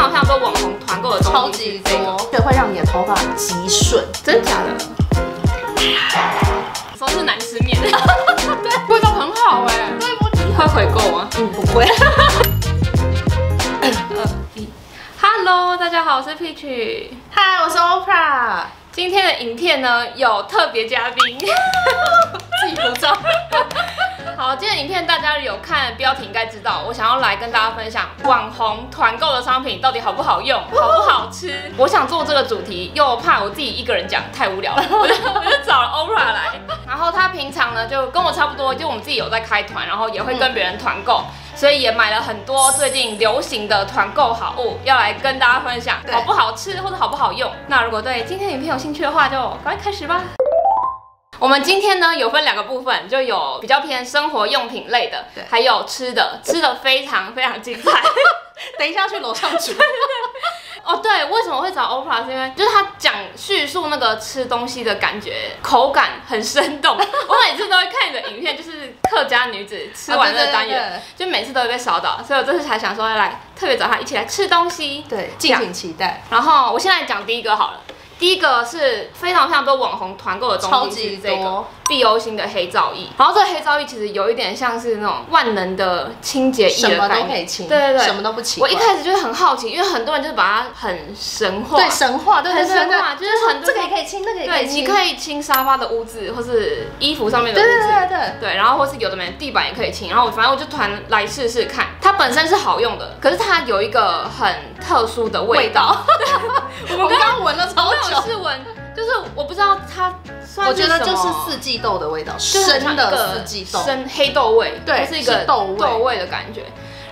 常非常多网红团购的东西，超级多，这，会让你的头发极顺，真假的？说是难吃面，对，味道很好哎，对不？你会回购吗？嗯，不会。二一，Hello，大家好，我是 Peach，嗨，我是 Oprah。今天的影片呢有特别嘉宾，自己鼓掌。好，今天的影片大家有看标题应该知道，我想要来跟大家分享网红团购的商品到底好不好用，好不好吃。我想做这个主题，又怕我自己一个人讲太无聊了，我就 我就找了 Oprah 来。然后他平常呢就跟我差不多，就我们自己有在开团，然后也会跟别人团购，所以也买了很多最近流行的团购好物，要来跟大家分享好不好吃或者好不好用。那如果对今天影片有兴趣的话，就赶快开始吧。我们今天呢有分两个部分，就有比较偏生活用品类的，还有吃的，吃的非常非常精彩。等一下去楼上煮。哦，对，为什么会找 Oprah？是因为就是他讲叙述那个吃东西的感觉，口感很生动。我每次都会看你的影片，就是客家女子吃完这个单元，就每次都会被烧到，所以我这次才想说来特别找他一起来吃东西。对，敬请期待。然后我现在讲第一个好了。第一个是非常非常多网红团购的东西，超级多。必欧星的黑皂液，然后这个黑皂液其实有一点像是那种万能的清洁液的概念，什么都可以清，对对对，什么都不清。我一开始就是很好奇，因为很多人就是把它很神话，对神话，对对对，神话就是很这个也可以清，那个也可以清，你可以清沙发的污渍，或是衣服上面的污渍，对对对对，然后或是有的没地板也可以清，然后反正我就团来试试看，它本身是好用的，可是它有一个很特殊的味道，我们刚刚闻了超久，试闻。就是我不知道它，我觉得就是四季豆的味道，生的四季豆，生黑豆味，对，是一个豆味的感觉。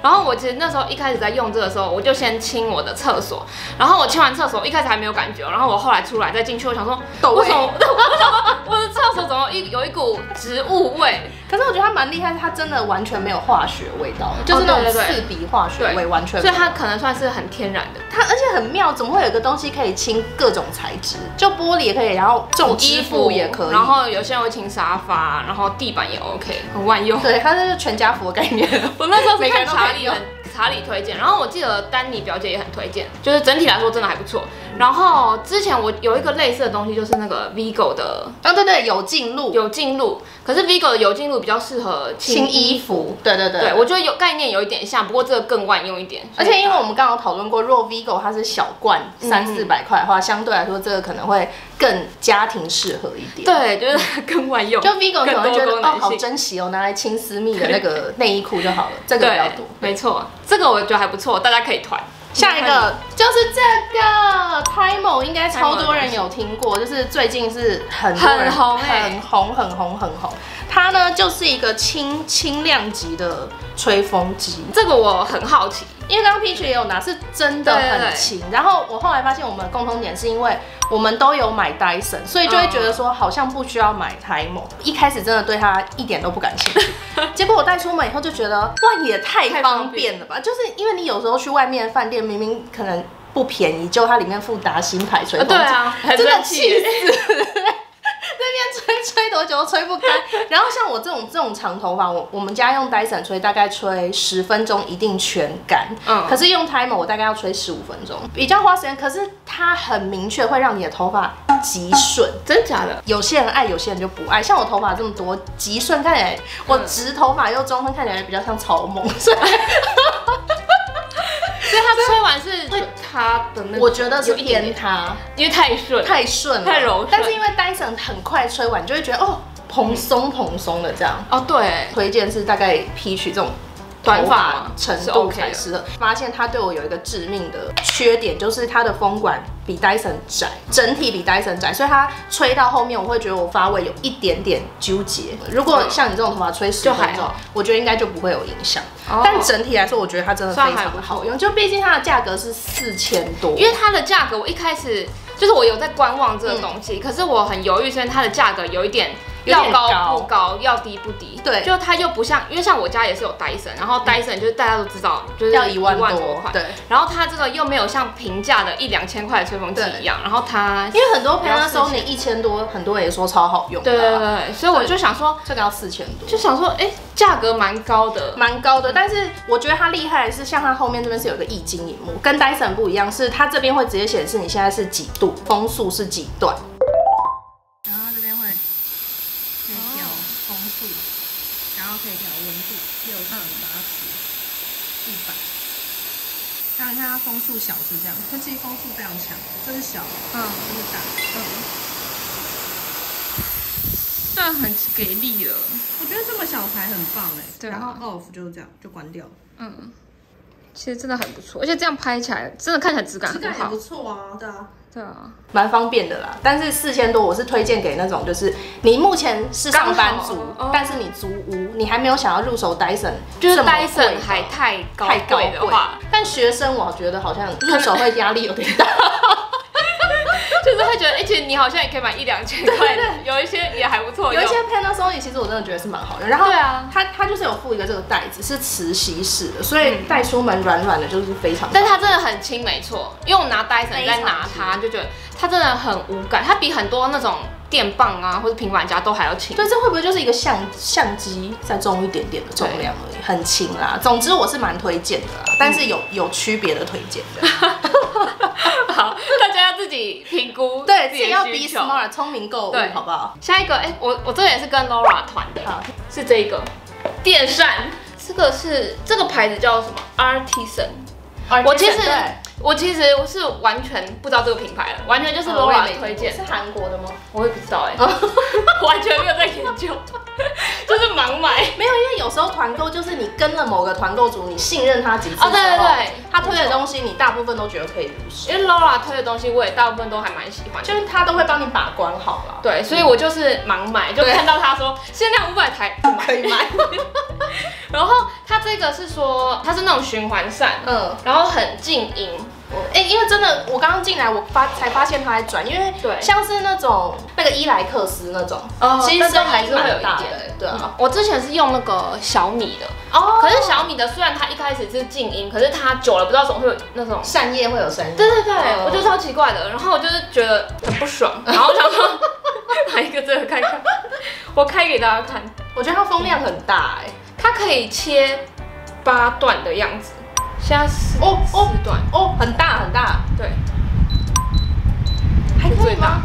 然后我其实那时候一开始在用这个时候，我就先清我的厕所。然后我清完厕所，一开始还没有感觉。然后我后来出来再进去，我想说，为什么？我的厕所怎么一有一股植物味？可是我觉得它蛮厉害，它真的完全没有化学味道，就是那种刺鼻化学味完全。所以它可能算是很天然的。它而且很妙，怎么会有一个东西可以清各种材质？就玻璃也可以，然后这种衣服也可以。然后有些人会清沙发，然后地板也 OK，很万用。对，它是全家福的概念。我那时候是看查理很。查理推荐，然后我记得丹尼表姐也很推荐，就是整体来说真的还不错。然后之前我有一个类似的东西，就是那个 Vigo 的，啊对对，有进路，有进路。可是 Vigo 的有进路比较适合清衣服，对对对，对我觉得有概念有一点像，不过这个更万用一点。而且因为我们刚刚讨论过，若 Vigo 它是小罐三四百块的话，相对来说这个可能会更家庭适合一点。对，就是更万用。就 Vigo 可能觉得哦好珍惜哦，拿来清私密的那个内衣裤就好了，这个比较多。没错。这个我觉得还不错，大家可以团。下一个就是这个 Timo，应该超多人有听过，就是最近是很很红很红很红很红。它呢就是一个轻轻量级的吹风机，这个我很好奇。因为刚刚 Peach 也有拿，是真的很轻。然后我后来发现，我们的共同点是因为我们都有买 Dyson，所以就会觉得说好像不需要买 Time。一开始真的对它一点都不感兴趣，结果我带出门以后就觉得哇，也太方便了吧！就是因为你有时候去外面饭店，明明可能不便宜，就它里面附达新牌吹风机，对啊，真的气死。那边吹吹多久都吹不干，然后像我这种这种长头发，我我们家用 Dyson 吹大概吹十分钟一定全干，嗯，可是用 Timer 我大概要吹十五分钟，比较花时间，可是它很明确会让你的头发极顺，真假的？有些人爱，有些人就不爱。像我头发这么多，极顺看起来，我直头发又中分，看起来比较像草蜢。所以 它吹完是会塌的那，我觉得是偏塌，因为太顺，太顺，太柔顺。但是因为 Dyson 很快吹完，就会觉得哦，蓬松蓬松的这样。哦，对，推荐是大概 P 取这种。短发程度才适合。发现它对我有一个致命的缺点，就是它的风管比 Dyson 窄，整体比 Dyson 窄，所以它吹到后面，我会觉得我发尾有一点点纠结。如果像你这种头发吹十分钟，我觉得应该就不会有影响。但整体来说，我觉得它真的非常好用。就毕竟它的价格是四千多，因为它的价格我一开始就是我有在观望这个东西，可是我很犹豫，虽然它的价格有一点。要高不高，要低不低。对就它又不像，因为像我家也是有 Dyson，然后 Dyson 就是大家都知道，就是要一万多多块。对。然后它这个又没有像平价的一两千块的吹风机一样，然后它因为很多要 Panasonic 一千多，很多人也说超好用的对啊。对对，所以我就想说，这个要四千多，就想说，哎，价格蛮高的。蛮高的。但是我觉得它厉害的是，像它后面这边是有一个液晶荧幕，跟 Dyson 不一样，是它这边会直接显示你现在是几度，风速是几段。然后这边会可以调风速，然后可以调温度，六十、八十、一百。然后你小是这样，它其实风速非常强，这是小，嗯，这是大。嗯，算很给力了。我觉得这么小牌很棒哎。对啊然后 off 就是这样就关掉了，嗯，其实真的很不错，而且这样拍起来真的看起来质感很好。错啊，对啊。对啊，蛮方便的啦，但是四千多我是推荐给那种就是你目前是上班族哦，但是你租屋，你还没有想要入手 Dyson，就是 Dyson 还太高太高贵的话，，但学生我觉得好像入手会压力有点大。就是会觉得，哎、其实你好像也可以买一两千块的，有一些也还不错。有一些 Panasonic 其实我真的觉得是蛮好用，然后对啊它它就是有附一个这个袋子是磁吸式的，所以带出门软软的，就是非常。但它真的很轻，没错，因为我拿 Dyson 在拿它，就觉得它真的很无感，它比很多那种电棒啊或者平板夹都还要轻。对，这会不会就是一个相相机再重一点点的重量而已，很轻啦。总之我是蛮推荐的啦，但是有有区别的推荐的。评估，对，自己要的 be 需求。smart，聪明购物对，好不好？下一个，哎、我我这个也是跟 Laura 团的，好，是这个电扇，这个是这个牌子叫什么？Artisan。我其实我其实我是完全不知道这个品牌了，完全就是 Laura 推荐是。韩国的吗？我也不知道哎、完全没有在研究，就是盲买。没有，因为有时候团购就是你跟了某个团购主，你信任他几次哦对对对他推的东西你大部分都觉得可以入手，因为 Laura 推的东西，我也大部分都还蛮喜欢。就是他都会帮你把关好了。对，所以我就是盲买，就看到他说限量五百台。可以买。然后他这个是说它是那种循环扇，嗯，然后很静音，哎、因为真的，我刚刚进来，我发才发现它在转，因为对像是那种那个伊莱克斯那种，哦其实还是会有一点对啊。我之前是用那个小米的，哦可是小米的虽然它一开始是静音，可是它久了不知道怎么会有那种。扇叶会有声音。对对对，嗯我觉得超奇怪的，然后我就是觉得很不爽，然后我想说买一个这个看看，我开给大家看，我觉得它风量很大哎、它可以切八段的样子，现在四哦哦四段，哦，很大很大，对，还可以最大吗？，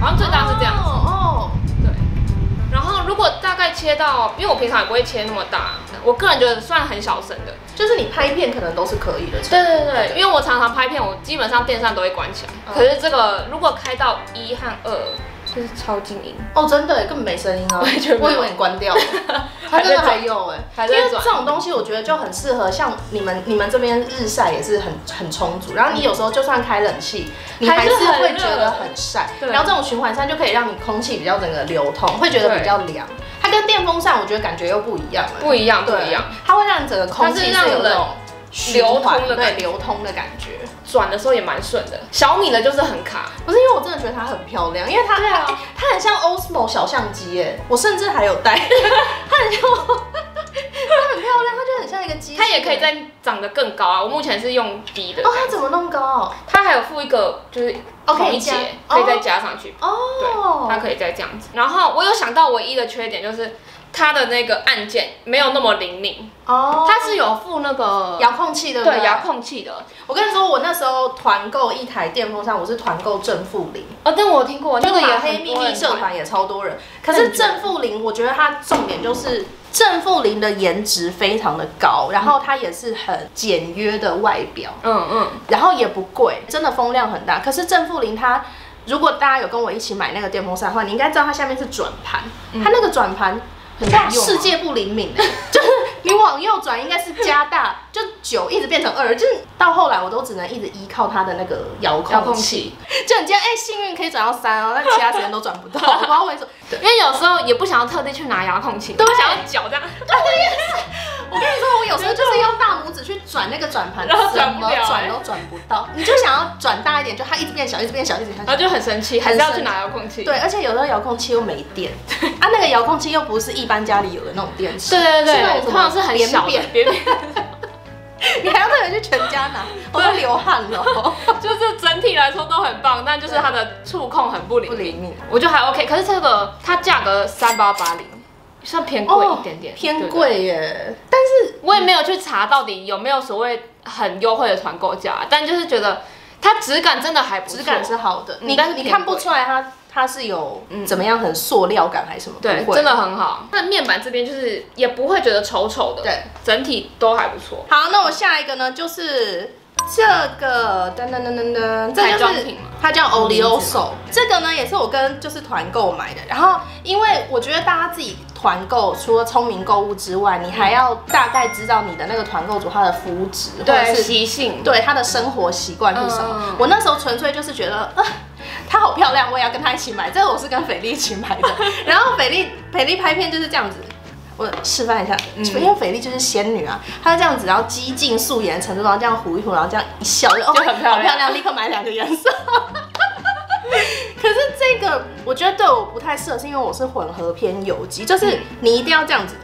好像最大是这样子，哦对。然后如果大概切到，因为我平常也不会切那么大，我个人觉得算很小声的。哦，就是你拍片可能都是可以的。对对对，因为我常常拍片，我基本上电扇都会关起来。嗯可是这个如果开到一和二，就是超静音。哦，真的根本没声音啊！我以为你关掉了，它真的还有哎，因为还在转这种东西我觉得就很适合，像你们你们这边日晒也是很很充足，然后你有时候就算开冷气，你还是会觉得很晒，然后这种循环扇就可以让你空气比较整个流通，会觉得比较凉。它跟电风扇我觉得感觉又不一样了，不一样，不一样。，它会让你整个空气它是让有那种流通的流通的感觉。转的时候也蛮顺的。小米的就是很卡，不是因为我真的觉得它很漂亮，因为它对啊它它很像 Osmo 小相机耶，我甚至还有带，它很像，它很漂亮，它就很像一个机。它也可以再长得更高啊。我目前是用低的哦，，它怎么弄高？它还有附一个就是哦可以可以再加上去，哦，它可以再这样子。然后我有想到唯一的缺点就是它的那个按键没有那么灵敏，哦，它是有附那个遥控器对不对？遥。控器的。我跟你说，我那时候团购一台电风扇，我是团购正负零，哦，但我有听过那个也黑很秘密社团也超多人。可是正负零，我觉得它重点就是正负零的颜值非常的高，然后它也是很简约的外表。嗯嗯，然后也不贵，真的风量很大。可是正负零它，如果大家有跟我一起买那个电风扇的话，你应该知道它下面是转盘，它那个转盘。世界不灵敏哎，就 是你往右转应该是加大，就九一直变成二，就是到后来我都只能一直依靠它的那个遥遥控控器，就你今天哎幸运可以转到三哦，但其他时间都转不到，我不知道为什么。因为有时候也不想要特地去拿遥控器，都想要脚这样。对我跟你说，我有时候就是用大拇指去转那个转盘，然后怎么转都转不到。你就想要转大一点，就它一直变小，一直变小，一直变小然后。就很生气，还是要去拿遥控器。对，而且有时候遥控器又没电，啊，那个遥控器又不是一般家里有的那种电池，对对对对，是那种什么通常是很小的扁扁扁，你还要特别去全家拿，我都流汗了，就是整体来说都很棒，但就是它的触控很不灵敏，不灵敏。我觉得还 OK。可是这个它价格三八八零，算偏贵一点点，哦偏对。贵耶。但是我也没有去查到底有没有所谓很优惠的团购价，但就是觉得它质感真的还不错，质感是好的，你嗯但是你看不出来它它是有怎么样很塑料感还是什么？对，真的很好。那面板这边就是也不会觉得丑丑的，对，整体都还不错。好，那我下一个呢，就是这个噔噔噔噔噔，这彩就是妆品吗它叫 Olioso，这个呢也是我跟就是团购买的。然后因为我觉得大家自己团购，除了聪明购物之外，你还要大概知道你的那个团购主他的肤质或者对，是习性，对他的生活习惯是什么。嗯我那时候纯粹就是觉得，啊，她好漂亮，我也要跟她一起买。这个我是跟斐丽一起买的。然后斐丽斐丽拍片就是这样子。我示范一下，嗯因为斐丽就是仙女啊，她就这样子，然后激进素颜程度，然后这样糊一糊，然后这样一笑，就哦，就很漂亮好漂亮，立刻买两个颜色。可是这个我觉得对我不太适合，是因为我是混合偏油肌，就是嗯你一定要这样子。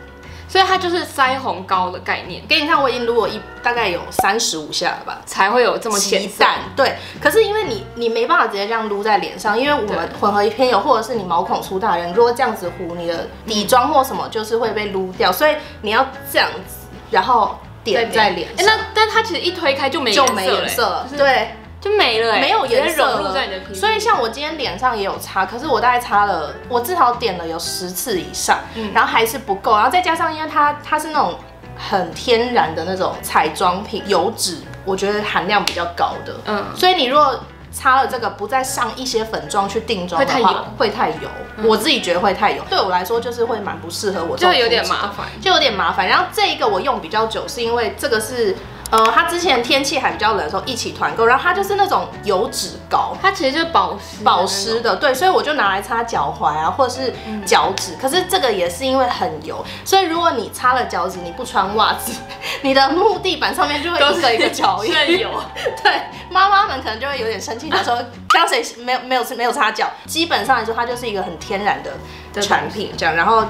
所以它就是腮红膏的概念，给你看，我已经撸了一大概有三十五下了吧，才会有这么显色。鸡蛋，对。可是因为你你没办法直接这样撸在脸上，因为我们混合偏油或者是你毛孔粗大的人，如果这样子糊，你的底妆或什么就是会被撸掉，所以你要这样子，然后点在脸哎、上。那但它其实一推开就没就没颜色了对，就没了、欸，没有颜色了。所以像我今天脸上也有擦，可是我大概擦了，我至少点了有十次以上，嗯然后还是不够，然后再加上因为它它是那种很天然的那种彩妆品，油脂我觉得含量比较高的，嗯，所以你如果擦了这个，不再上一些粉妆去定妆的话，会太油会太油。我自己觉得会太油，对我来说就是会蛮不适合我就有点麻烦。就有点麻烦。然后这一个我用比较久，是因为这个是呃，它之前天气还比较冷的时候一起团购，然后它就是那种油脂膏。它其实就是保保湿的，对，所以我就拿来擦脚踝啊，或者是脚趾。可是这个也是因为很油，所以如果你擦了脚趾，你不穿袜子，你的木地板上面就会一个一个脚印。渗油。对，妈妈们可能就会有点生气，她说 刚谁没有没有没有擦脚。基本上来说，它就是一个很天然的的产品，这样，然后。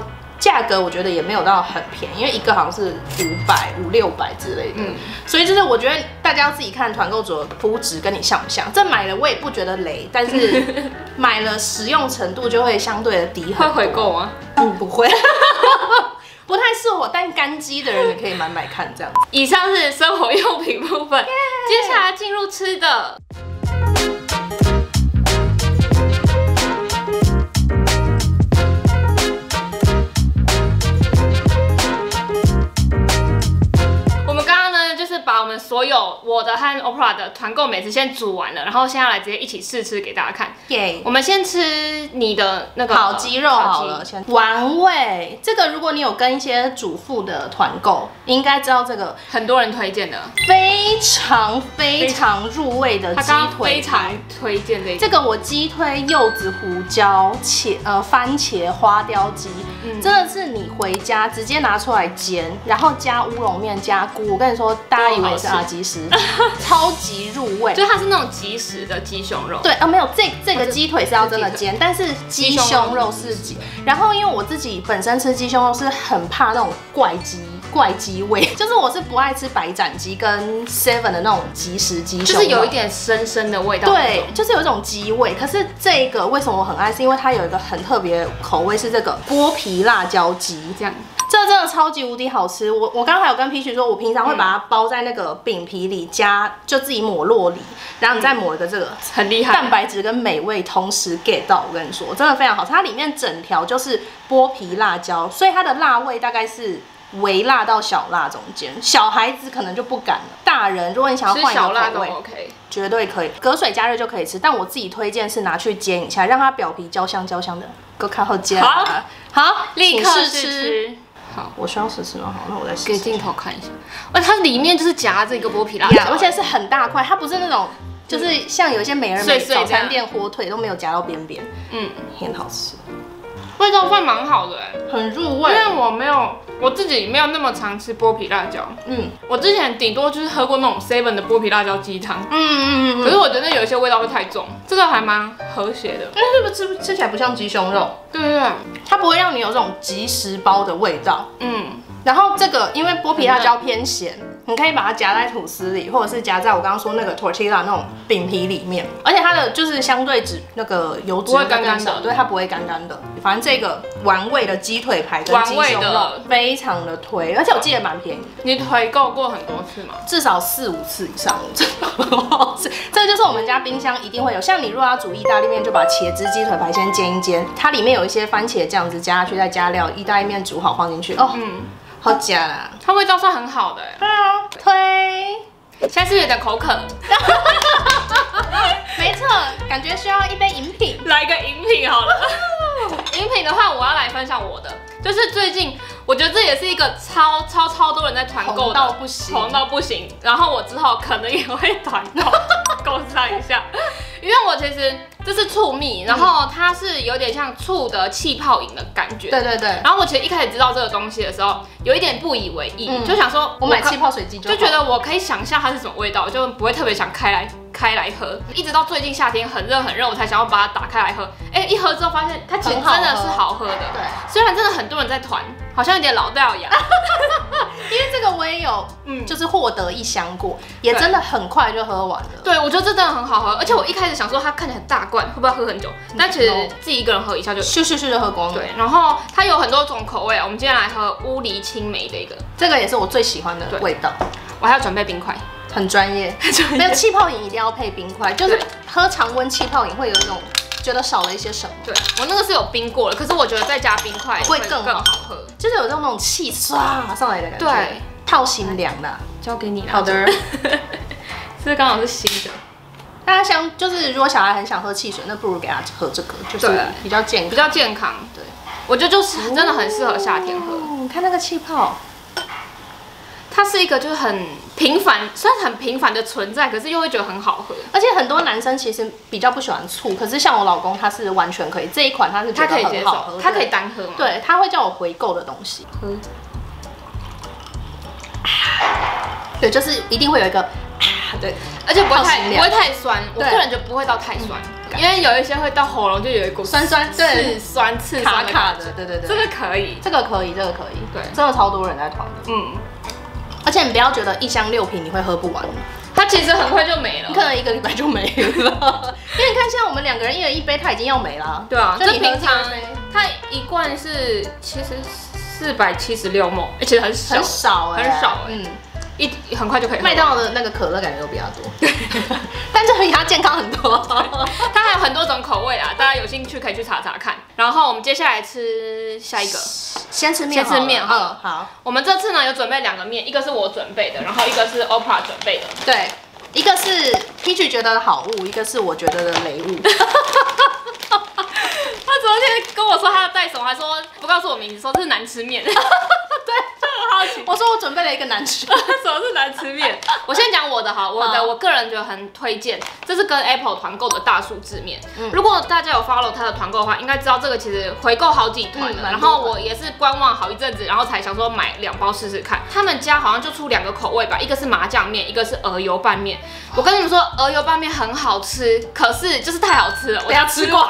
价格我觉得也没有到很便宜，因为一个好像是五百五六百之类的，嗯所以就是我觉得大家要自己看团购组的肤质跟你像不像。这买了我也不觉得雷，但是 买了实用程度就会相对的低很多。会回购吗？嗯，不会，不太适合我，但干肌的人也可以买买看这样子。以上是生活用品部分，接下来进入吃的。的和 OPRA 的团购美食先煮完了，然后现在来直接一起试吃给大家看。耶、我们先吃你的那个烤鸡肉好烤了，先玩味。这个如果你有跟一些主妇的团购，应该知道这个很多人推荐的，非常非常入味的鸡腿非常。推荐这个这个我鸡推柚子、胡椒、茄呃番茄、花雕鸡，嗯真的是你回家直接拿出来煎，然后加乌龙面、加菇。我跟你说，大家以为是阿基师，超级入味。就是它是那种即食的鸡胸肉，对啊，没有这这个鸡腿是要真的煎，但是鸡胸肉是鸡。然后因为我自己本身吃鸡胸肉是很怕那种怪鸡怪鸡味，就是我是不爱吃白斩鸡跟 Seven 的那种即食鸡胸，就是有一点深深的味道。对，，就是有一种鸡味。可是这个为什么我很爱？是因为它有一个很特别口味，是这个剥皮辣椒鸡。这样这真的超级无敌好吃。我我刚刚还有跟 Peach 说，我平常会把它包在那个饼皮里，加就自己抹洛梨，然后你再抹一个这个。很厉害。蛋白质跟美味同时 get 到，我跟你说，真的非常好吃。它里面整条就是剥皮辣椒，所以它的辣味大概是微辣到小辣中间。小孩子可能就不敢了，大人如果你想要吃换一小辣都个口味，OK。绝对可以，隔水加热就可以吃。但我自己推荐是拿去煎一下，让它表皮焦香焦香的。go 看后煎。好，好，立刻试吃。吃。好，我需要试吃吗？好，那我再试试。给镜头看一下。而它里面就是夹着一个剥皮辣椒，而且是很大块，它不是那种。就是像有一些美而美早餐店火腿都没有夹到边边，嗯，很好吃。味道算蛮好的哎，很入味因味。为我没有我自己没有那么常吃剥皮辣椒，嗯我之前顶多就是喝过那种 seven 的剥皮辣椒鸡汤，嗯嗯嗯嗯，可是我觉得有一些味道会太重，这个还蛮和谐的。那是不是吃吃起来不像鸡胸肉？对对对，它不会让你有这种即食包的味道。嗯，然后这个因为剥皮辣椒偏咸，你可以把它夹在吐司里，或者是夹在我刚刚说那个 tortilla 那种饼皮里面，而且它的就是相对脂那个油脂不会干干的对，它不会干干的。反正这个玩味的鸡腿排跟鸡玩味的胸肉非常的推，而且我记得蛮便宜，你回购过很多次吗？至少四五次以上，真的很好吃。这就是我们家冰箱一定会有，像你如果要煮意大利面，就把茄汁鸡腿排先煎一煎，它里面有一些番茄酱汁加下去，再加料，意大利面煮好放进去，哦，嗯，好假啦。它味道算很好的哎。对啊，推。现在是有点口渴，没错，感觉需要一杯饮品。来一个饮品好了。饮品的话，我要来分享我的，就是最近我觉得这也是一个超超超多人在团购到不行红到不行。然后我之后可能也会团购，购上一下，因为我其实这是醋蜜，然后它是有点像醋的气泡饮的感觉。对对对，然后我其实一开始知道这个东西的时候，有一点不以为意，嗯就想说可我买气泡水机就觉得我可以想象它是什么味道，就不会特别想开来开来喝。一直到最近夏天很热很热，我才想要把它打开来喝。哎，一喝之后发现它真的是好喝的。对，虽然真的很多人在团，好像有点老掉牙。因为这个我也有，嗯，就是获得一箱过，也真的很快就喝完了。对，我觉得这真的很好喝。而且我一开始想说它看起来很大罐，会不会喝很久？但其实自己一个人喝一下就。咻咻咻就喝光了。，对，然后它有很多种口味，我们今天来喝乌梨青梅的一个，这个也是我最喜欢的味道，我还要准备冰块。很专业。没有气泡饮一定要配冰块，就是喝常温气泡饮会有一种觉得少了一些什么，对我那个是有冰过了，可是我觉得再加冰块会更好喝。就是有这种那种气唰上来的感觉。对，套型凉的。交给你了。好的。这 刚好是新的，大家想就是如果小孩很想喝汽水，那不如给他喝这个，就是比较健比康。较健康。对，我觉得就是真的很适合夏天喝。哦，你看那个气泡，它是一个就是很平凡，虽然很平凡的存在，可是又会觉得很好喝。而且很多男生其实比较不喜欢醋，可是像我老公他是完全可以，这一款他是觉得他可以接很好喝受，，他可以对单喝吗？对，他会叫我回购的东西。喝。对，就是一定会有一个啊，对，而且不会太不会太酸，我对。个人觉得不会到太酸，因为有一些会到喉咙就有一股酸酸对。刺酸刺卡卡的，对对对，这个可以。这个可以，这个可以，对。真的超多人在团的，嗯，而且你不要觉得一箱六瓶你会喝不完，它其实很快就没了。你。可能一个礼拜就没了，因为你看现在我们两个人一人一杯，它已经要没了，对啊，就平常它一罐是其实四百七十六梦，而且很少很，少哎、很少哎嗯，一很快就可以。麦当劳的那个可乐感觉都比较多，对但这比它健康很多。它还有很多种口味啊，大家有兴趣可以去查查看。然后我们接下来吃下一个，先吃面，先吃面好嗯，好，我们这次呢有准备两个面，一个是我准备的，然后一个是 OPRA 准备的。对，一个是 Peach 觉得的好物，一个是我觉得的雷物。他昨天跟我说他要带什么，还说不告诉我名字，说这是难吃面。对，好奇。我说我准备了一个难吃，什么是难吃面？我先讲我的哈，我的我个人觉得很推荐，这是跟 Apple 团购的大数字面。嗯如果大家有 follow 它的团购的话，应该知道这个其实回购好几团了。嗯然后我也是观望好一阵子，然后才想说买两包试试看。他们家好像就出两个口味吧，一个是麻酱面，一个是鹅油拌面。我跟你们说，鹅油拌面很好吃，可是就是太好吃了，我我要要吃光。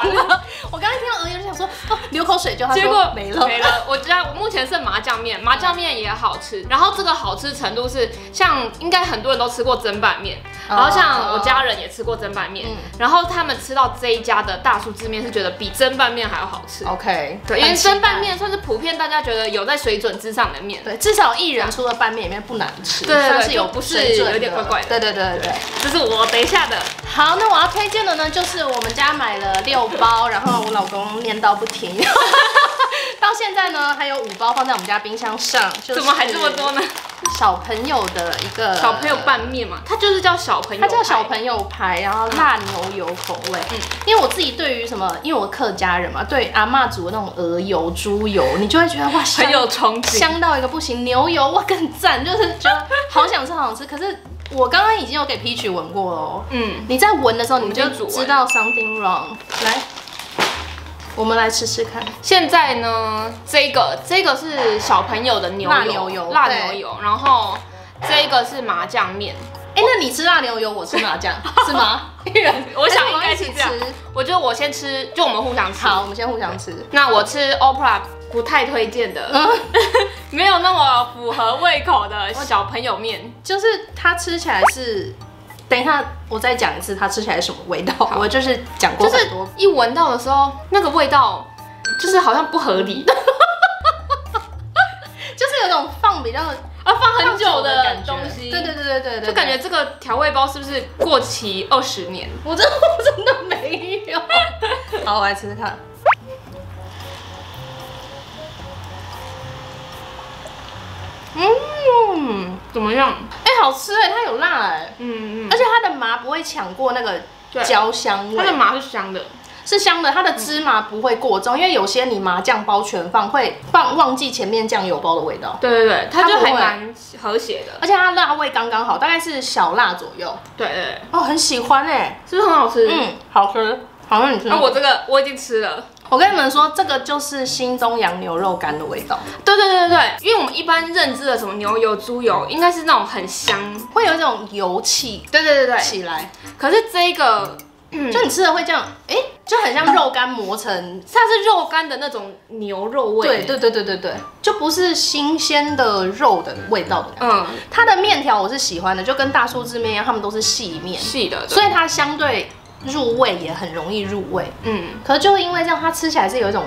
我刚才听到鹅油就想说，哦，流口水就他结果没了，没了。我家我目前剩麻酱面，麻酱面也好吃。然后这个好吃程度是，像应该很多人都吃过蒸拌面，然后像我家人也吃过蒸拌面，嗯然后他们吃到这一家的大叔制面是觉得比蒸拌面还要好吃。OK，对，因为很期待砧板面算是普遍大家觉得有在水准之上的面。对，至少一人出的拌面里面不难吃，对对对算是有不是有点怪怪的对对对对对。这是我等一下的，好，那我要推荐的呢，就是我们家买了六包，然后我老公念叨不停，到现在呢还有五包放在我们家冰箱上，就是怎么还这么多呢？小朋友的一个小朋友拌面嘛，它就是叫小朋友它，叫小朋友牌，然后辣牛油口味。嗯因为我自己对于什么，因为我客家人嘛，对阿妈煮的那种鹅油、猪油，你就会觉得哇，很有憧憬。香到一个不行。牛油哇更赞，就是觉得好想吃，好想吃。可是我刚刚已经有给 Peach 闻过了哦。嗯，你在闻的时候，你就知道 something wrong。来，我们来吃吃看。现在呢，这个这个是小朋友的牛油辣牛油辣牛油，然后这个是麻酱面。哎、那你吃辣牛油，我吃麻酱，是吗？一人，我想应该是这样吃。我觉得我先吃，就我们互相吃。好，我们先互相吃。那我吃 Opera 不太推荐的，嗯，没有那么符合胃口的小朋友面。就是它吃起来是，等一下我再讲一次，它吃起来是什么味道。我就是讲过就是很多，一闻到的时候，那个味道就是好像不合理，就是有种放比较啊，放很久的东西，对对对对对对，就感觉这个调味包是不是过期二十年？我真的我真的没有。好，我来吃吃看。嗯，怎么样？哎、好吃哎，它有辣哎，嗯嗯而且它的麻不会抢过那个焦香味，它的麻是香的，是香的，它的芝麻不会过重，因为有些你麻酱包全放会放忘记前面酱油包的味道，对对对，它就还蛮和谐的。而且它辣味刚刚好，大概是小辣左右。对对对，哦，很喜欢哎，是不是很好吃？嗯，嗯，好吃。好，那你吃。那我这个我已经吃了。我跟你们说，这个就是新中羊牛肉干的味道，对对对对，因为我们一般认知的什么牛油、猪油，应该是那种很香。会有一种油气对对对对，起来，可是这个，嗯，就你吃了会这样，哎、就很像肉干磨成。它是肉干的那种牛肉味。对对对对对对，就不是新鲜的肉的味道的。嗯，它的面条我是喜欢的，就跟大叔之面一样，他们都是细面，细的，所以它相对入味也很容易入味。嗯可是就是因为这样，它吃起来是有一种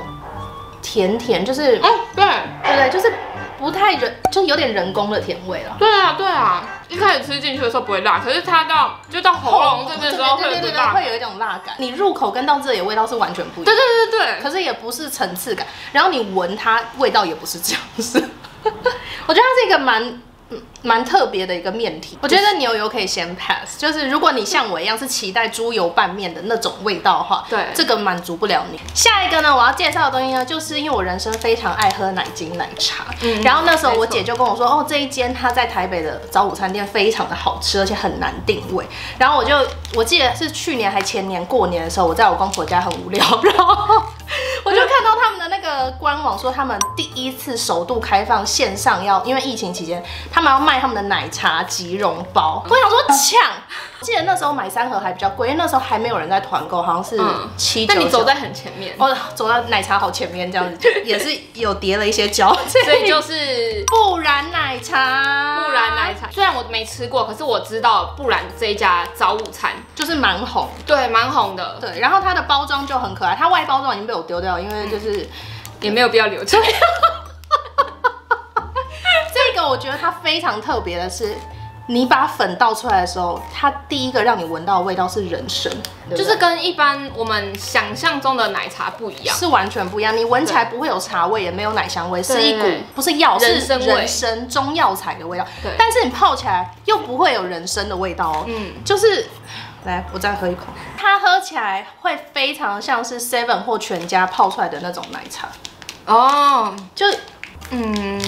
甜甜，就是、嗯，对对不对？就是不太人，就有点人工的甜味了。对啊对啊，一开始吃进去的时候不会辣，可是它到就到喉咙这边的时候会对对。会有一种辣感。你入口跟到这里的味道是完全不一样对。对对对，可是也不是层次感，然后你闻它味道也不是这样子。我觉得它是一个蛮嗯蛮特别的一个面体。我觉得牛油可以先 pass，就是如果你像我一样是期待猪油拌面的那种味道的话，对这个满足不了你。下一个呢，我要介绍的东西呢，就是因为我人生非常爱喝奶精奶茶，嗯然后那时候我姐就跟我说，哦，这一间它在台北的早午餐店非常的好吃，而且很难定位。然后我就我记得是去年还前年过年的时候，我在我公婆家很无聊，然后我就看到他们的那个官网说他们第一次首度开放线上要，因为疫情期间他们要卖他们的奶茶即溶包，我想说抢。记得那时候买三盒还比较贵，因为那时候还没有人在团购，好像是嗯七。但你走在很前面，哦，走到奶茶好前面这样子，就也是有叠了一些胶，所以就是不然奶茶，不然奶茶。虽然我没吃过，可是我知道不然这一家早午餐就是蛮红。对蛮红的，对，然后它的包装就很可爱，它外包装已经被我丢掉了，因为就是、也没有必要留着。这个我觉得它非常特别的是，你把粉倒出来的时候，它第一个让你闻到的味道是人参，对不对就是跟一般我们想象中的奶茶不一样。是完全不一样，你闻起来不会有茶味，也没有奶香味，是一股不是药，是人参味人参中药材的味道。对但是你泡起来又不会有人参的味道哦，嗯，就是。来，我再喝一口，它喝起来会非常像是 Seven 或全家泡出来的那种奶茶，哦，就嗯，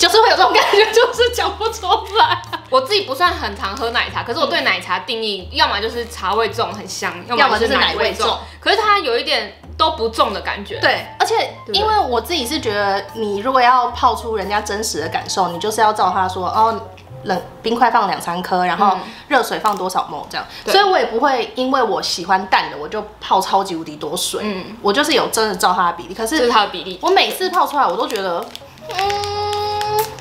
就是会有这种感觉，就是讲不出来。我自己不算很常喝奶茶，可是我对奶茶定义，要么就是茶味重很香，要么就是奶奶味重。可是它有一点都不重的感觉。，对，而且因为我自己是觉得，你如果要泡出人家真实的感受，你就是要照他说哦。冷冰块放两三颗，然后嗯热水放多少沫这样，对所以我也不会因为我喜欢淡的，我就泡超级无敌多水。嗯，我就是有真的照它的比例，可是是它的比例。我每次泡出来，我都觉得，嗯，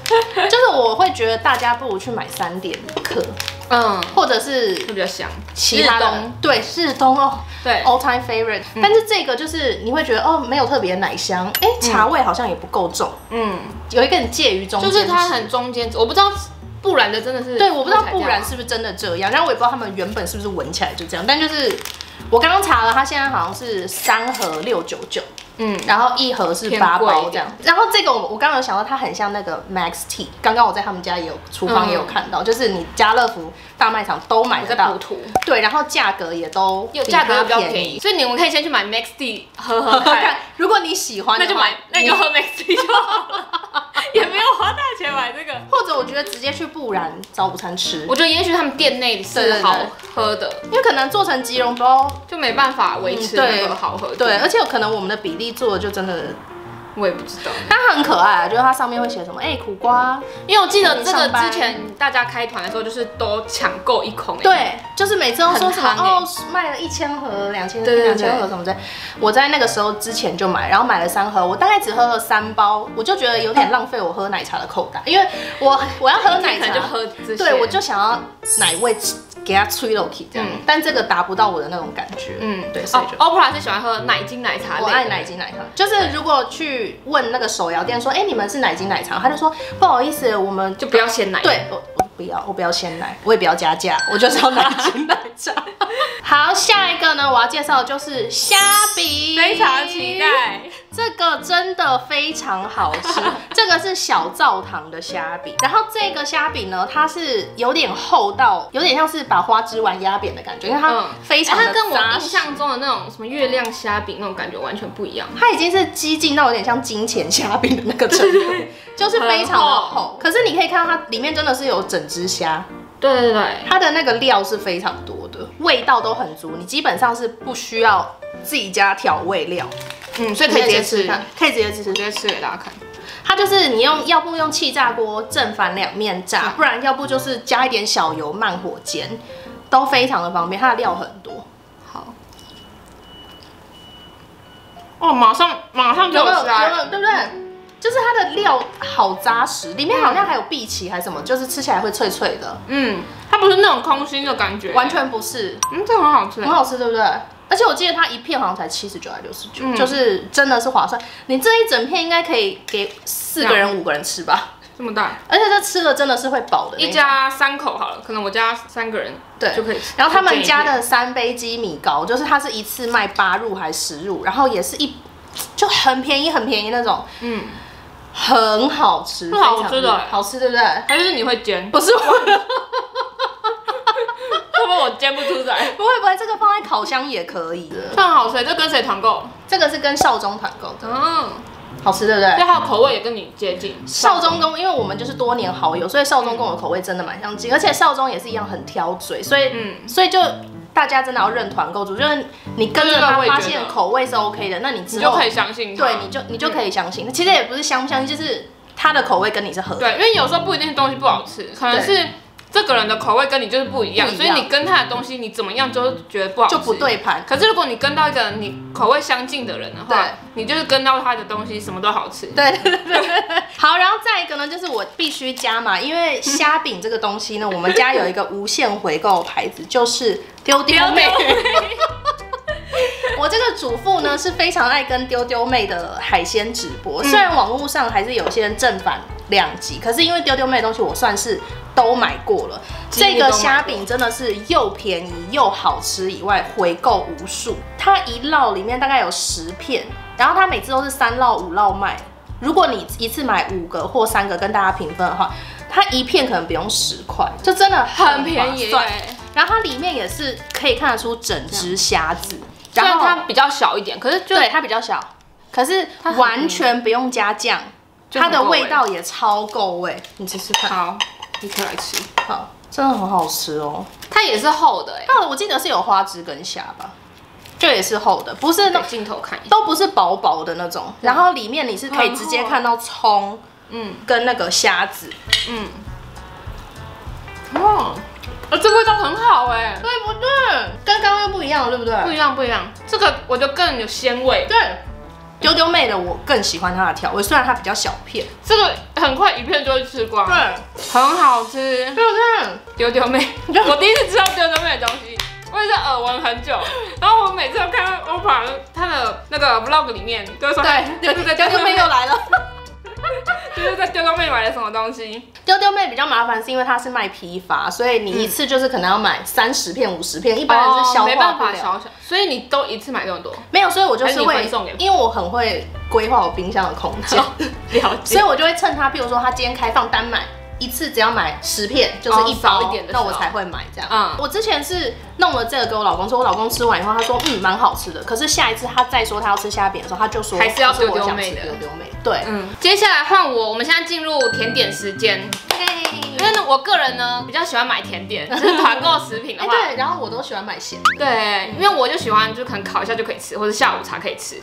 就是我会觉得大家不如去买三点克，嗯，或者是会比较香。其他东，对日东哦，对，all time favorite，、但嗯是这个就是你会觉得哦，没有特别奶香，哎、茶味好像也不够重，嗯，有一个很介于中间，就是它很中间，我不知道不然的真的是对，我不知道不然是不是真的这样，然后我也不知道他们原本是不是闻起来就这样，但就是我刚刚查了，它现在好像是三盒六九九，嗯，然后一盒是八包这样，然后这个我我刚刚有想到它很像那个 Max Tea，刚刚我在他们家也有厨房也有看到，就是你家乐福大卖场都买得到。图，对，然后价格也都价格它比较便宜，所以你们可以先去买 Max D 喝喝 看。看，如果你喜欢那就买，那你就喝 Max D 就好了。也没有花大钱买这个。或者我觉得直接去不然找午餐吃，我觉得也许他们店内是好喝的，因为可能做成吉隆包就没办法维持那个好喝。对，而且有可能我们的比例做的就真的。我也不知道，它很可爱啊，就是它上面会写什么哎苦瓜，因为我记得这个之前大家开团的时候就是都抢购一空，对，就是每次都说什么哦卖了一千盒、两千盒两千盒什么的，我在那个时候之前就买，然后买了三盒，我大概只喝了三包，我就觉得有点浪费我喝奶茶的口感，因为我我要喝奶茶。就喝这些，对我就想要奶味。给它吹了起这样，但这个达不到我的那种感觉。嗯，对，所以就 OPRA 是喜欢喝奶精奶茶，我爱奶精奶茶。就是如果去问那个手摇店说，哎，你们是奶精奶茶，他就说不好意思，我们就不要鲜奶。对，我我不要，我不要鲜奶，我也不要加价，我就是要奶精奶茶。好，下一个呢，我要介绍的就是虾饼，非常期待。这个真的非常好吃，这个是小灶堂的虾饼，然后这个虾饼呢，它是有点厚到，有点像是把花枝丸压扁的感觉，因为它非常的它跟我印象中的那种什么月亮虾饼那种感觉完全不一样，它已经是激进到有点像金钱虾饼的那个程度，就是非常的厚。可是你可以看到它里面真的是有整只虾，对对对，它的那个料是非常多的，味道都很足，你基本上是不需要自己加调味料。嗯，所以可以直接吃，可以直接吃，直接吃给大家看。它就是你用，要不用气炸锅正反两面炸，不然要不就是加一点小油慢火煎，都非常的方便。它的料很多。好，哦，马上马上就有来，对不对？就是它的料好扎实，里面好像还有碧琪还是什么，就是吃起来会脆脆的。嗯，它不是那种空心的感觉，完全不是。嗯，这很好吃，很好吃，对不对？而且我记得它一片好像才七十九还六十九，就是真的是划算。你这一整片应该可以给四个人、五个人吃吧？这么大，而且这吃了真的是会饱的。一家三口好了，可能我家三个人对就可以吃。然后他们家的三杯鸡米糕，就是它是一次卖八入还是十入，然后也是一就很便宜很便宜那种，嗯，很好吃，好吃的，好吃对不对？还是你会煎？不是我。会不会我煎不出来？不会不会，这个放在烤箱也可以。这样好吃，这跟谁团购？这个是跟少中团购的。嗯，好吃对不对？对，它的口味也跟你接近。少中跟因为我们就是多年好友，所以少中跟我的口味真的蛮相近，而且少中也是一样很挑嘴，所以嗯，所以就大家真的要认团购主，就是你跟着他发现口味是 OK 的，那你之后就可以相信。对，你就你就可以相信。其实也不是相不相信，就是他的口味跟你是合。对，因为有时候不一定是东西不好吃，可能是。这个人的口味跟你就是不一样，所以你跟他的东西，你怎么样就觉得不好就不对盘。可是如果你跟到一个你口味相近的人的话，你就是跟到他的东西什么都好吃。对对对。好，然后再一个呢，就是我必须加嘛，因为虾饼这个东西呢，我们家有一个无限回购牌子，就是丢丢妹。我这个主妇呢是非常爱跟丢丢妹的海鲜直播，虽然网络上还是有些人正反两极，可是因为丢丢妹的东西我算是都买过了。这个虾饼真的是又便宜又好吃，以外回购无数。它一烙里面大概有十片，然后它每次都是三烙五烙卖。如果你一次买五个或三个跟大家平分的话，它一片可能不用十块，就真的很便宜。然后它里面也是可以看得出整只虾子。虽然它比较小一点，可是对它比较小，可是完全不用加酱，它的味道也超够味。你吃吃看，好，你可以来吃，好，真的很好吃哦。它也是厚的哎，那我记得是有花枝跟虾吧，就也是厚的，不是那镜头看，都不是薄薄的那种。然后里面你是可以直接看到葱，嗯，跟那个虾子，嗯，哦。啊，这味道很好哎，对不对？跟刚刚又不一样，对不对？不一样，不一样。这个我就更有鲜味。对，丢丢妹的我更喜欢它的调味，虽然它比较小片，这个很快一片就会吃光。对，很好吃，对不对？丢丢妹，我第一次吃到丢丢妹的东西，我也是耳闻很久。然后我每次都看到 OPPO 他的那个 Vlog 里面，就说对，丢丢妹又来了。就是在丢丢妹买了什么东西？丢丢妹比较麻烦，是因为它是卖批发，所以你一次就是可能要买三十片、五十片，一般人是消化不了。所以你都一次买这么多？没有，所以我就是会送给，因为我很会规划我冰箱的空间，了解。所以我就会趁它，譬如说它今天开放单买，一次只要买十片，就是一包一点的那我才会买这样。嗯我之前是弄了这个给我老公吃，我老公吃完以后，他说嗯蛮好吃的。可是下一次他再说他要吃虾饼的时候，他就说还是要丢丢妹的想吃丢丢妹。对，嗯，接下来换我，我们现在进入甜点时间。因为呢，我个人呢比较喜欢买甜点，就是团购食品的哎、话，对，然后我都喜欢买咸的。对，因为我就喜欢，就可能烤一下就可以吃，或者下午茶可以吃。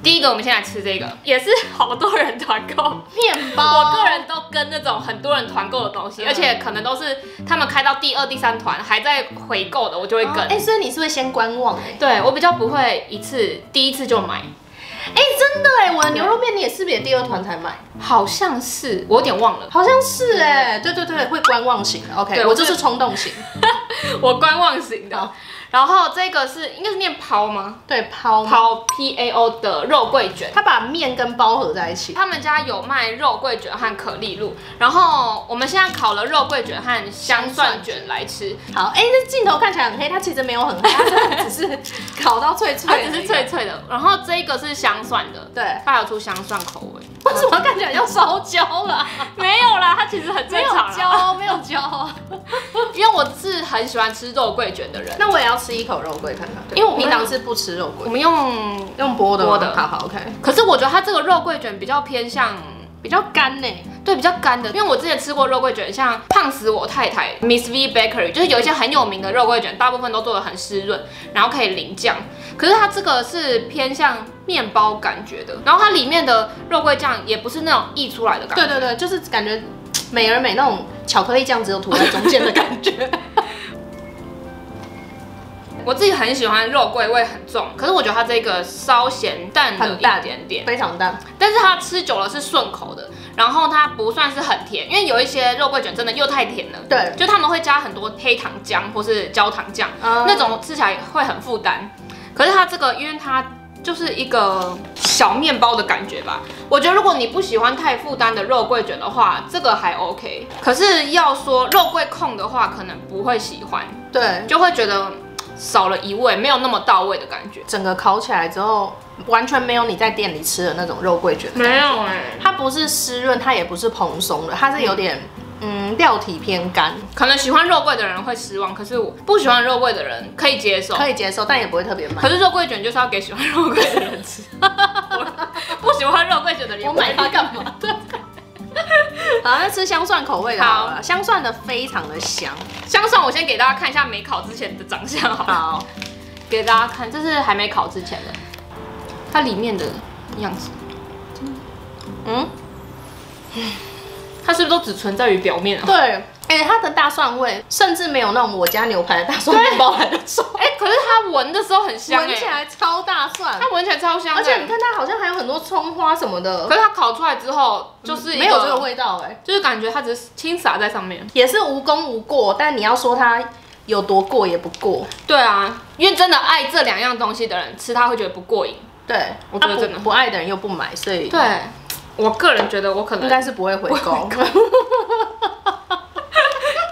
第一个，我们先来吃这个，也是好多人团购。面包，我个人都跟那种很多人团购的东西，嗯而且可能都是他们开到第二、第三团还在回购的，我就会跟。哎、所以你是会先观望哎、对我比较不会一次第一次就买，哎、真的哎、我的牛肉面你也是不是也第二团才买？好像是我有点忘了，好像是哎、对对对，会观望型的。OK，对我我就是冲动型。我观望型的好。然后这个是应该是念抛吗？对，抛吗？抛 P A O 的肉桂卷。它把面跟包合在一起。他们家有卖肉桂卷和可丽露，然后我们现在烤了肉桂卷和香蒜卷来吃，好，哎、这镜头看起来很黑，它其实没有很黑，它只是烤到脆脆的，它只是脆。脆的。然后这个是香蒜的，对，它有出香蒜口味。为什么看起来要烧焦了？没有啦，它其实很正常啦。焦，没有焦。因为我是很喜欢吃肉桂卷的人。那我也要吃一口肉桂看看，对因为我平常是不吃肉桂，我们用，用剥的吗。剥的好好，OK，可是我觉得它这个肉桂卷比较偏向。比较干呢。对，比较干的，因为我之前吃过肉桂卷，像胖死我太太 Miss V Bakery，就是有一些很有名的肉桂卷，大部分都做的很湿润，然后可以淋酱。可是它这个是偏向面包感觉的，然后它里面的肉桂酱也不是那种溢出来的感觉。对对对，就是感觉美而美那种巧克力酱只有涂在中间的感觉。我自己很喜欢肉桂味很重，可是我觉得它这个稍咸淡了一点点，非常淡，但是它吃久了是顺口的，然后它不算是很甜，因为有一些肉桂卷真的又太甜了。对就他们会加很多黑糖浆或是焦糖酱，嗯那种吃起来会很负担。可是它这个，因为它就是一个小面包的感觉吧。我觉得如果你不喜欢太负担的肉桂卷的话，这个还 OK。可是要说肉桂控的话，可能不会喜欢，对，就会觉得少了一味，没有那么到位的感觉。整个烤起来之后，完全没有你在店里吃的那种肉桂卷。没有哎、它不是湿润，它也不是蓬松的，它是有点嗯料体偏干，可能喜欢肉桂的人会失望，可是我不喜欢肉桂的人可以接受。可以接受，但也不会特别买可。是肉桂卷就是要给喜欢肉桂的人吃，我 不喜欢肉桂卷的人，我买它干嘛？对。好，那吃香蒜口味的好了，香蒜的非常的香。香蒜，我先给大家看一下没烤之前的长相好了，好，给大家看，这是还没烤之前的，它里面的样子，嗯，它是不是都只存在于表面啊？对，哎、它的大蒜味甚至没有那种我家牛排的大蒜面包来的重，哎、可是它闻的时候很香闻起哎，来超大蒜它，闻起来超香的，而且你看它好像还有很多葱花什么的可，是它烤出来之后就是一没有这个，味道哎、就是感觉它只是轻撒在上面。也是无功无过，但你要说它有多过也不过。对啊，因为真的爱这两样东西的人吃它会觉得不过瘾。对，啊我觉得真的不不爱的人又不买，所以对，我个人觉得我可能应能该是不会回购。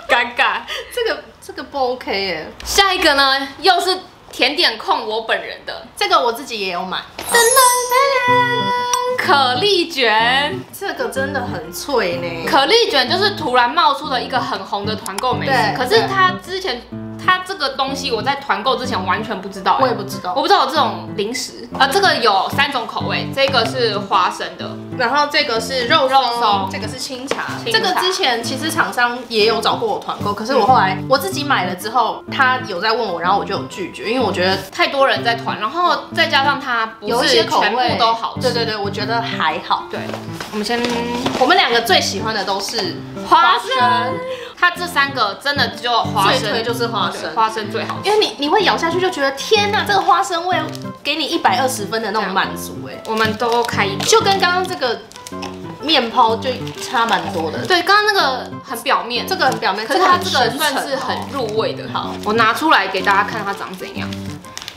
尴尬。这个这个不 OK 耶，下一个呢，又是甜点控我本人的这个我自己也有买，可丽卷。这个真的很脆呢。可丽卷就是突然冒出的一个很红的团购美食，可是它之前它这个东西我在团购之前完全不知道、欸，我也不知道我。不知道有这种零食。呃，这个有三种口味，这个是花生的，然后这个是肉肉松松，这个是清茶。清茶这个之前其实厂商也有找过我团购，可是我后来我自己买了之后，他有在问我，然后我就有拒绝，因为我觉得太多人在团，然后再加上它不是有一些口全味部都好吃。对对对，我觉得还好。对，我们先我们两个最喜欢的都是花生，它这三个真的只有花生，最推就是花生。花生最好吃。因为你你会咬下去就觉得天呐，这个花生味给你一百二十分的那种满足哎，我们都开一个。就跟刚刚这个面包就差蛮多的。对，刚刚那个很表面，这个很表面，可是它这个很深层算是很哦入味的。好。我拿出来给大家看它长怎样。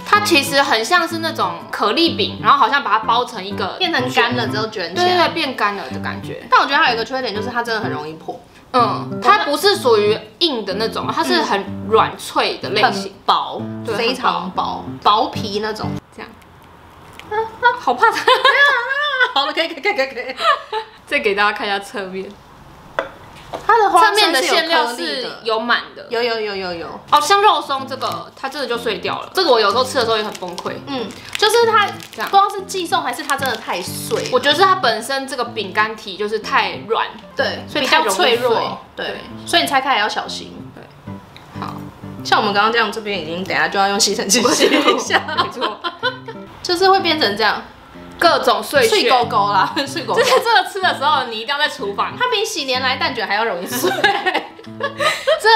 它其实很像是那种可丽饼，然后好像把它包成一个变成干了之后卷起对对来。对，变干了的感觉。但我觉得它有一个缺点，就是它真的很容易破，嗯，它不是属于硬的那种，它是很软脆的类很型。薄，对非常薄，薄皮那种。这样，好怕它。好了，可以可以可以可以可以。再给大家看一下侧面，它它的花上面的馅料是有满的。有有有有有，哦，像肉松这个，它真的就碎掉了。这个我有时候吃的时候也很崩溃。嗯，就是它不知道是寄送还是它真的太碎，我觉得是它本身这个饼干体就是太软。对，所以比较脆弱，对对，所以你拆开也要小心。对好，像我们刚刚这样，这边已经等下就要用吸尘器吸一下，没错，就是会变成这样，各种碎。碎勾勾啦，碎勾勾就。是这个吃的时候，你一定要在厨房。它比喜年来蛋卷还要容易碎，真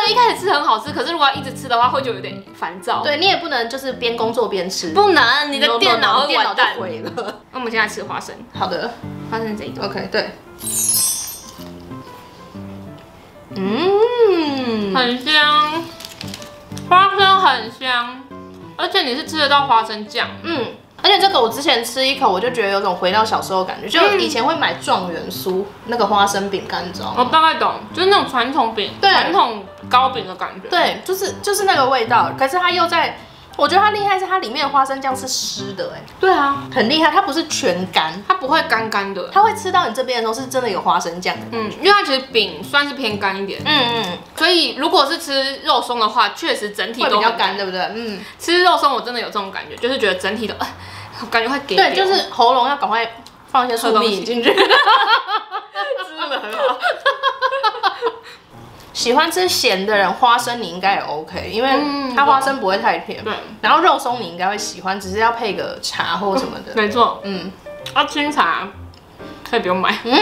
的一开始吃很好吃，可是如果要一直吃的话，会就有点烦躁。，对你也不能就是边工作边吃，不能，你的电脑 no，电脑就。毁了。那我们现在吃花生，好的花生这一种，，OK，对。嗯，很香，花生很香，而且你是吃得到花生酱。嗯，而且这个我之前吃一口，我就觉得有种回到小时候的感觉，就嗯以前会买状元酥那个花生饼干，你知道吗我？大概懂，就是那种传统饼，对传统糕饼的感觉。，对，就是就是那个味道，可是它又在，我觉得它厉害是它里面的花生酱是湿的，哎，对啊，很厉害，它不是全干，它不会干干的。它会吃到你这边的时候是真的有花生酱的。嗯，因为它其实饼算是偏干一点，嗯嗯，所以如果是吃肉松的话，确实整体都很比较干，。对不对？嗯，吃肉松我真的有这种感觉，就是觉得整体的，呃感觉会给对，就是喉咙要赶快放一些粟米进去。真的很好。喜欢吃咸的人，花生你应该也 OK，因为嗯它花生不会太甜。对，然后肉松你应该会喜欢，只是要配个茶或什么的。没错。嗯，啊，清茶可以不用买，嗯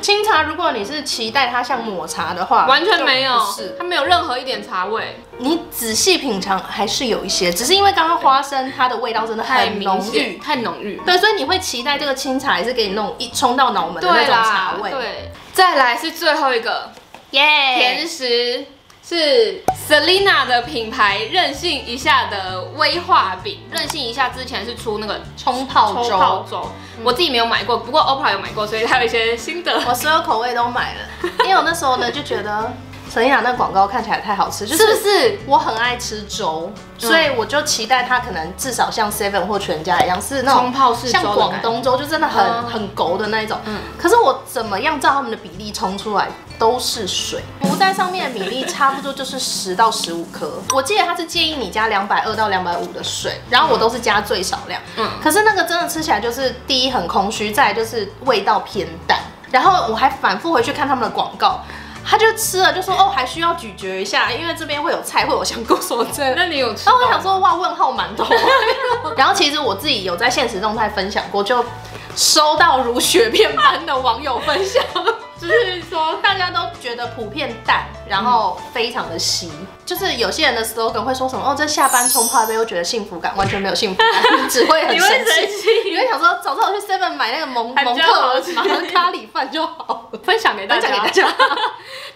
清茶如果你是期待它像抹茶的话，完全没有是，它没有任何一点茶味，你仔细品尝还是有一些，只是因为刚刚花生它的味道真的太很浓，郁。太浓郁。对，所以你会期待这个清茶也是给你那种一冲到脑门的那种茶味。对。再来是最后一个。耶。甜食，是 Selina 的品牌任性一下的威化饼。任性一下之前是出那个冲泡粥，泡粥，我自己没有买过，不过 OPPO 有买过，所以它有一些心得。我所有口味都买了，因为我那时候呢就觉得沈雅那广告看起来太好吃，就是不是？我很爱吃粥，所以我就期待它可能至少像 Seven 或全家一样是那种冲泡式像广东粥，就真的很、嗯很勾的那一种。嗯可是我怎么样照他们的比例冲出来都是水，不在上面的比例差不多就是十到十五颗。我记得他是建议你加两百二到两百五的水，然后我都是加最少量。嗯可是那个真的吃起来就是第一很空虚，再来就是味道偏淡。然后我还反复回去看他们的广告。他就吃了，就说哦，还需要咀嚼一下，因为这边会有菜，会有香菇什么之类的。那你有吃然？后我想说，哇，问号馒头。然后其实我自己有在现实动态分享过，就收到如雪片般的网友分享，就是说大家都觉得普遍淡，然后非常的稀。就是有些人的 slogan 会说什么哦，这下班冲泡一杯又觉得幸福感，完全没有幸福感，只会很生生气。你会想说，早知道我去 Seven 买那个蒙蒙特马和咖喱饭就好了。分享给大家。分享给大家。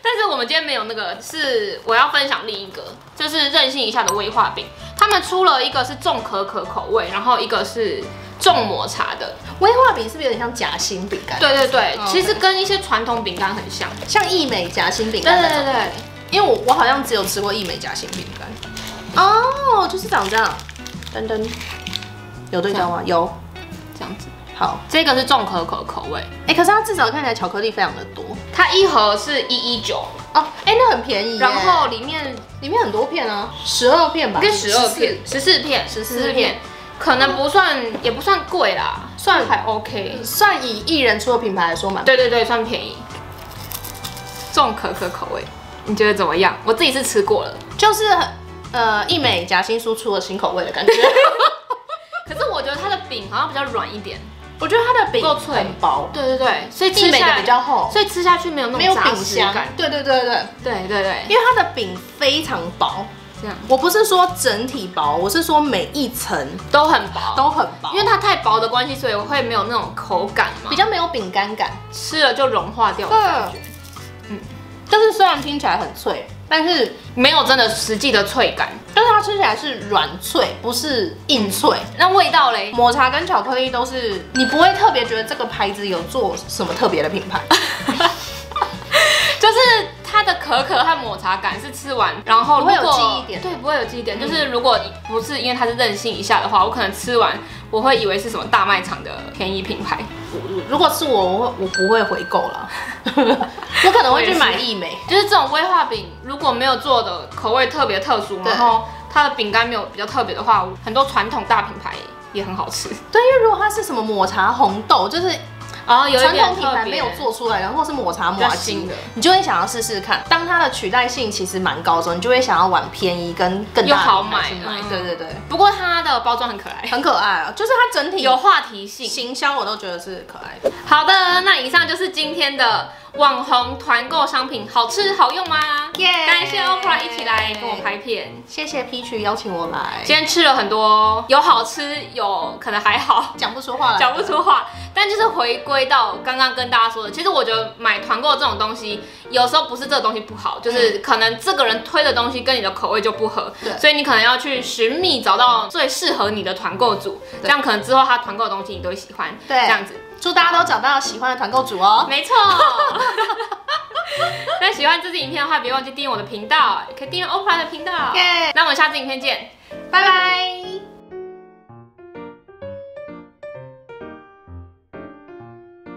但是我们今天没有那个，是我要分享另一个，就是任性一下的威化饼。他们出了一个是重可可口味，然后一个是重抹茶的。威化饼是不是有点像夹心饼干？，对对对，嗯其实跟一些传统饼干很像。像益美夹心饼对干。对对对，因为我我好像只有吃过益美夹心饼干。哦，就是长这样。噔噔，有对焦吗？有。这样子。好，这个是重可可口味，哎、可是它至少看起来巧克力非常的多它一盒是一一九，哦，哎、那很便宜。然后里面里面很多片啊，十二片吧，应该十二片，十四片，十四片，可能不算，也不算贵啦，算还 OK。算以艺人出的品牌来说嘛。对对对，算便宜。重可可口味，你觉得怎么样？我自己是吃过了，就是呃一美夹心酥出了新口味的感觉。可是我觉得它的饼好像比较软一点。我觉得它的饼够脆很薄，对对对，所以益美的吃下来比较厚，所以吃下去没有那没有饼香。对对对对，对对对，因为它的饼非常薄。这样我不是说整体薄，我是说每一层都很薄，都很薄，因为它太薄的关系，所以会没有那种口感嘛，比较没有饼干感。吃了就融化掉的感觉，就是虽然听起来很脆，但是没有真的实际的脆感。但是它吃起来是软脆，不是硬脆。那味道嘞？抹茶跟巧克力都是你不会特别觉得这个牌子有做什么特别的品牌，就是它的可可可和抹茶感是吃完，然后不会有记忆点对，不会有记忆点。就是如果不是因为它是任性一下的话，我可能吃完我会以为是什么大卖场的便宜品牌。如果是我，我会我不会回购了，我可能会去买益美。就是这种威化饼，如果没有做的口味特别特殊，然后它的饼干没有比较特别的话，很多传统大品牌也很好吃。对，因为如果它是什么抹茶红豆，就是然后有一传统品牌没有做出来然后是抹茶抹吉新的，你就会想要试试看。当它的取代性其实蛮高的时候，你就会想要往便宜跟更又好买。买嗯对对对，不过它的包装很可爱，很可爱啊，就是它整体有话题性。行销我都觉得是可爱的。好的，那以上就是今天的网红团购商品，好吃好用吗？耶感谢 OPRA 一起来跟我拍片。谢谢 Peach 邀请我来，今天吃了很多，有好吃，有可能还好，讲不出话来，讲不出话。但就是回归到刚刚跟大家说的，其实我觉得买团购这种东西，有时候不是这个东西不好，就是可能这个人推的东西跟你的口味就不合，对所以你可能要去寻觅找到最适合你的团购组，这样可能之后他团购的东西你都会喜欢，对这样子。祝大家都找到喜欢的团购组哦。没错。那喜欢这支影片的话，别忘记订阅我的频道，也可以订阅 OPRA 的频道。耶，那我们下次影片见。拜拜。